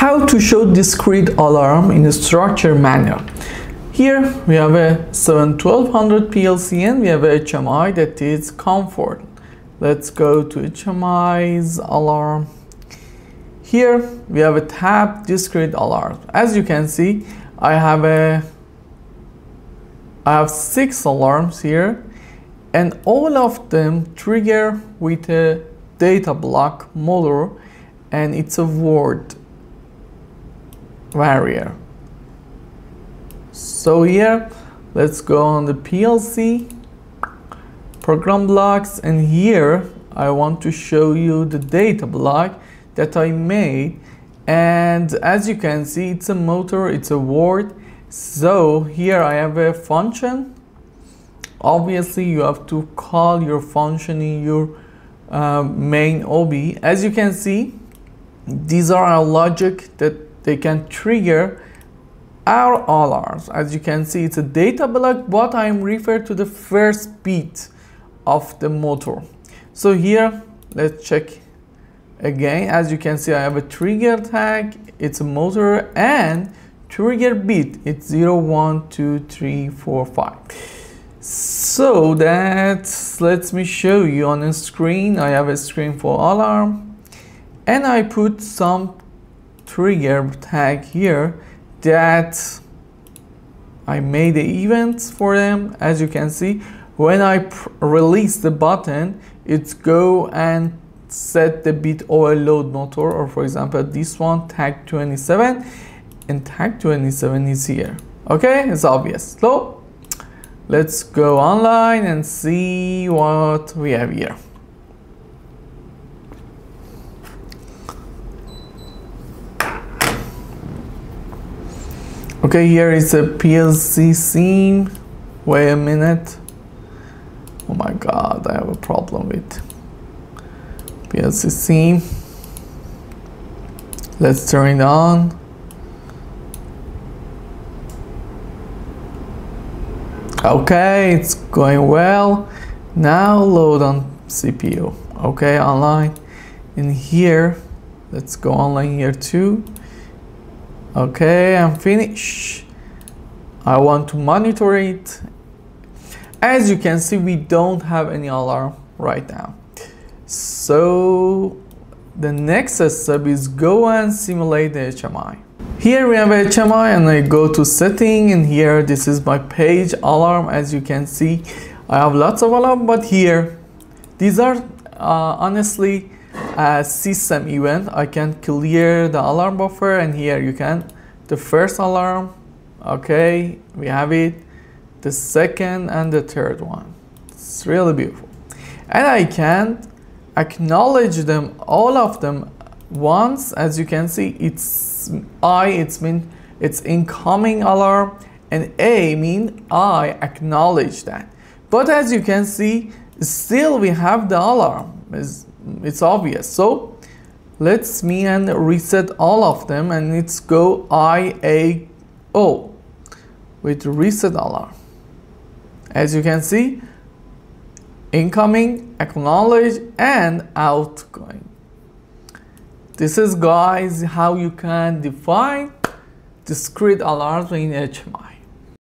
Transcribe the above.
how to show discrete alarm in a structured manner. Here we have a 7100 PLC and we have a HMI that is comfort. Let's go to HMI's alarm. Here we have a tab discrete alarm. As you can see, I have a I have six alarms here and all of them trigger with a data block motor and it's a word barrier. So here, let's go on the PLC, program blocks, and here I want to show you the data block that I made. And as you can see, it's a motor, it's a word. So here I have a function. Obviously, you have to call your function in your uh, main OB. As you can see, these are our logic that they can trigger our alarms. As you can see, it's a data block, but I'm referred to the first beat of the motor. So here, let's check again. As you can see, I have a trigger tag, it's a motor, and trigger beat, it's 0, 1, 2, 3, 4, 5. So that lets me show you on the screen. I have a screen for alarm and I put some trigger tag here that I made the events for them. As you can see when I release the button it's go and set the bit overload motor or for example this one tag 27 and tag 27 is here. Okay? It's obvious. So let's go online and see what we have here Okay, here is a PLC SIM. Wait a minute. Oh my god, I have a problem with PLC SIM. Let's turn it on. Okay, it's going well. Now load on CPU. Okay, online. In here, let's go online here too okay I'm finished. I want to monitor it. As you can see we don't have any alarm right now. So the next step is go and simulate the HMI here we have HMI and I go to setting and here this is my page alarm. As you can see I have lots of alarm but here these are uh, honestly a system event. I can clear the alarm buffer and here you can the first alarm okay we have it the second and the third one. It's really beautiful. And I can acknowledge them all of them once as you can see it's I it's mean it's incoming alarm and A mean I acknowledge that. But as you can see still we have the alarm. It's, it's obvious. So let's me and reset all of them and let's go IAO with reset alarm as you can see incoming acknowledge and outgoing. This is guys how you can define discrete alarms in HMI